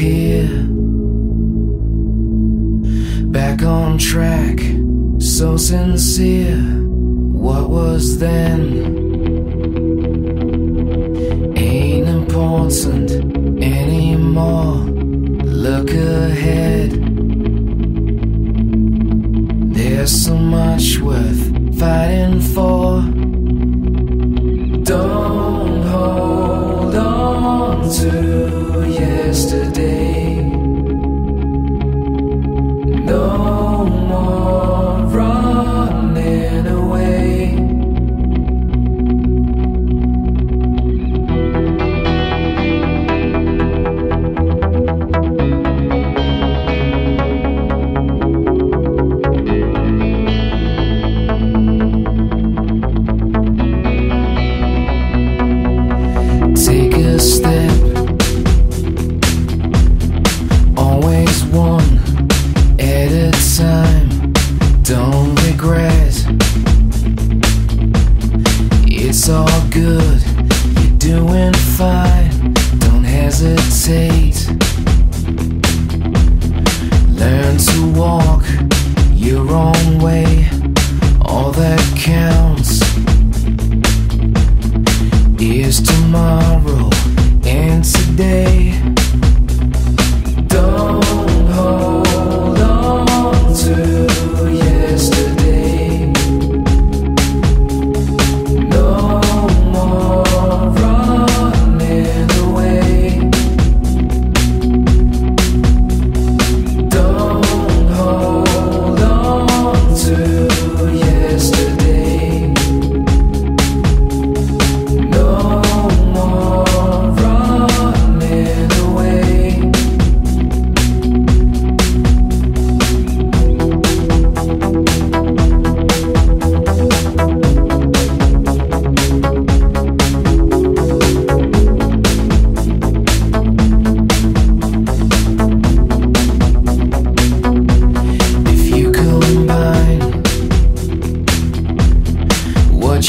here. Back on track, so sincere. What was then ain't important anymore. Look ahead. There's so much worth fighting for. To yesterday. You're doing fine. Don't hesitate. Learn to walk your own way.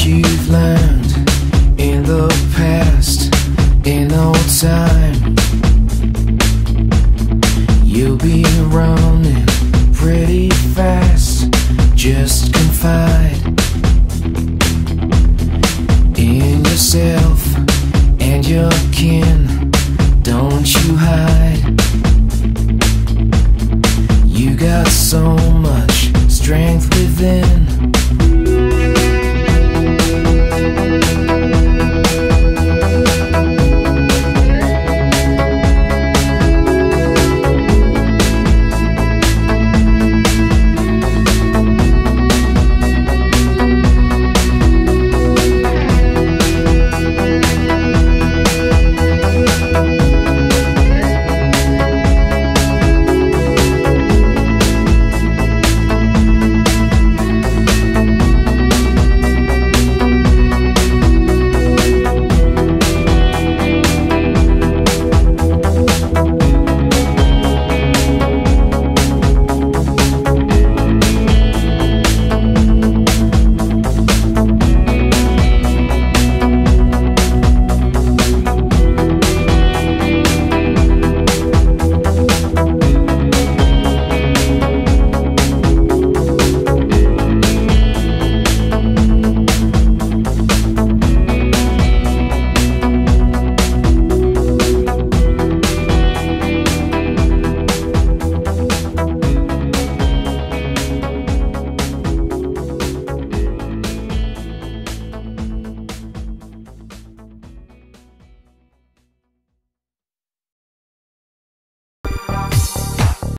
You've learned in the past in no time, you'll be running pretty fast. Just confide in yourself and your kin. Don't you hide. You got so much strength within.